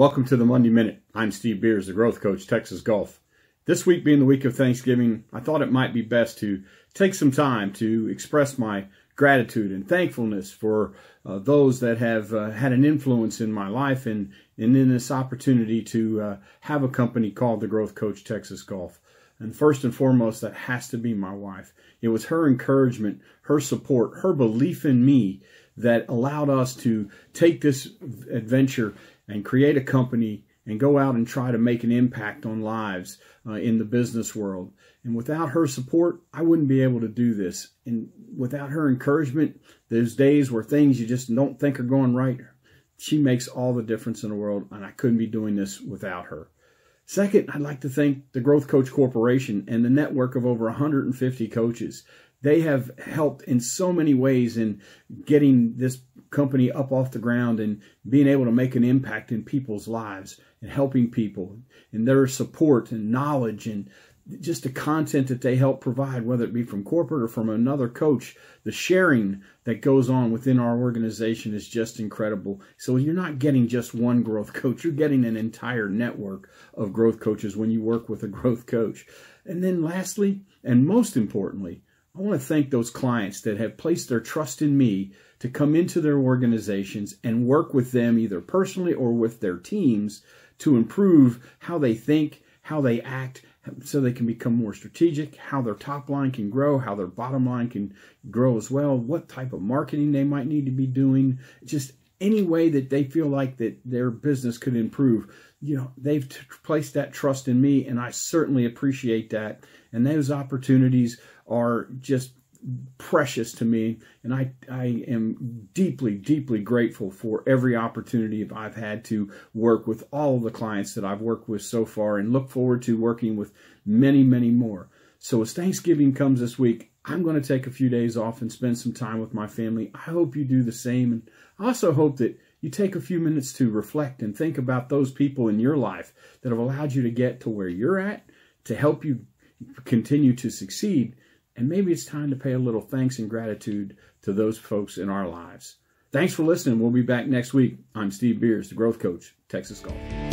Welcome to the Monday Minute. I'm Steve Beers, the growth coach, Texas Gulf. This week being the week of Thanksgiving, I thought it might be best to take some time to express my gratitude and thankfulness for uh, those that have uh, had an influence in my life and, and in this opportunity to uh, have a company called the Growth Coach Texas Gulf. And first and foremost, that has to be my wife. It was her encouragement, her support, her belief in me that allowed us to take this adventure and create a company and go out and try to make an impact on lives uh, in the business world. And without her support, I wouldn't be able to do this. And without her encouragement, those days where things you just don't think are going right, she makes all the difference in the world. And I couldn't be doing this without her. Second, I'd like to thank the Growth Coach Corporation and the network of over 150 coaches. They have helped in so many ways in getting this company up off the ground and being able to make an impact in people's lives and helping people and their support and knowledge and just the content that they help provide, whether it be from corporate or from another coach, the sharing that goes on within our organization is just incredible. So you're not getting just one growth coach, you're getting an entire network of growth coaches when you work with a growth coach. And then lastly, and most importantly, I want to thank those clients that have placed their trust in me to come into their organizations and work with them either personally or with their teams to improve how they think, how they act, so they can become more strategic, how their top line can grow, how their bottom line can grow as well, what type of marketing they might need to be doing, just any way that they feel like that their business could improve. You know, they've placed that trust in me and I certainly appreciate that. And those opportunities are just precious to me and I, I am deeply deeply grateful for every opportunity I've had to work with all of the clients that I've worked with so far and look forward to working with many many more so as Thanksgiving comes this week I'm going to take a few days off and spend some time with my family I hope you do the same and I also hope that you take a few minutes to reflect and think about those people in your life that have allowed you to get to where you're at to help you continue to succeed and maybe it's time to pay a little thanks and gratitude to those folks in our lives. Thanks for listening. We'll be back next week. I'm Steve Beers, the Growth Coach, Texas Gulf.